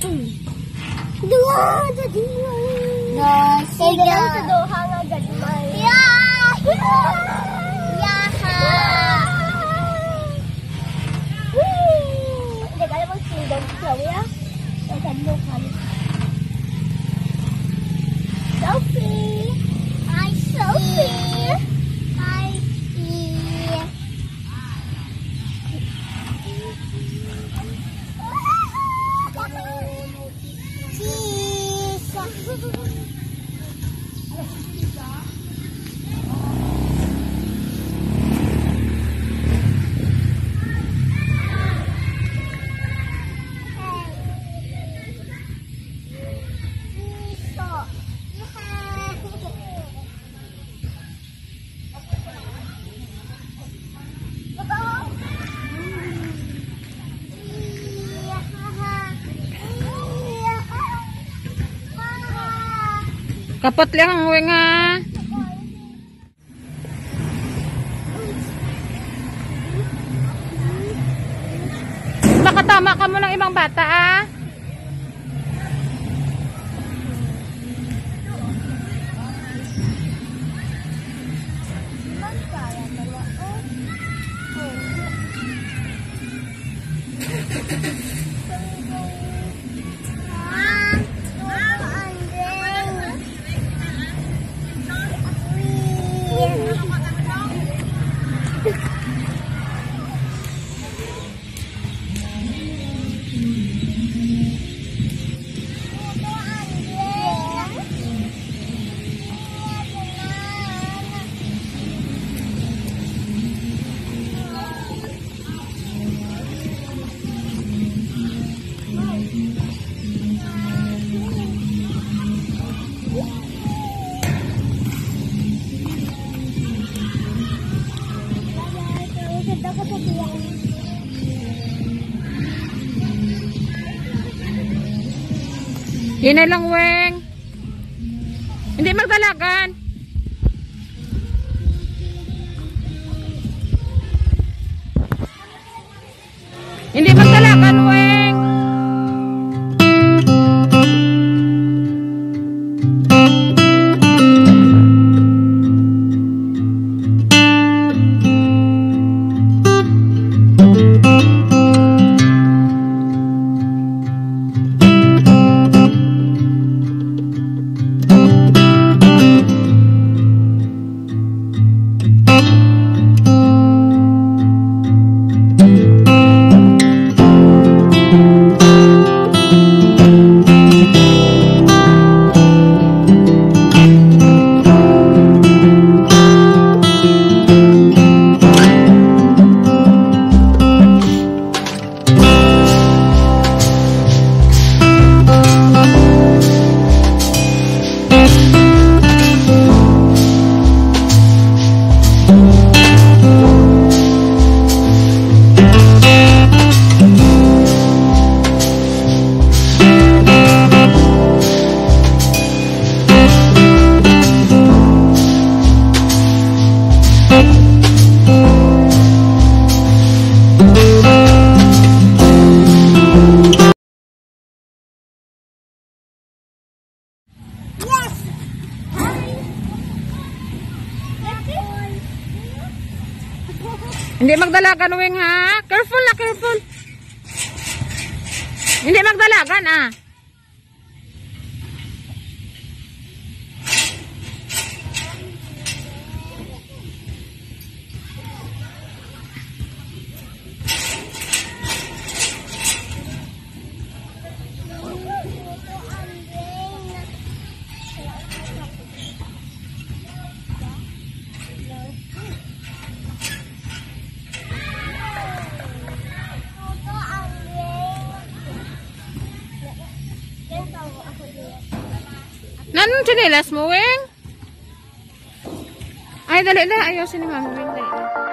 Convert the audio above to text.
Dua, jadi. Nah, saya sa doha nga gadmay. Ya! Kapot lang ang uwi nga. Baka tama ka mo ng ibang bata ah. Yun na lang, Weng. Hindi magdalagan. Hindi magdalagan, Hindi magdalagan, Weng, ha? Careful na, careful. Hindi magdalagan, ah. Nanong chinelas mo, Weng? Ay, dali na. Mama Weng. Dali.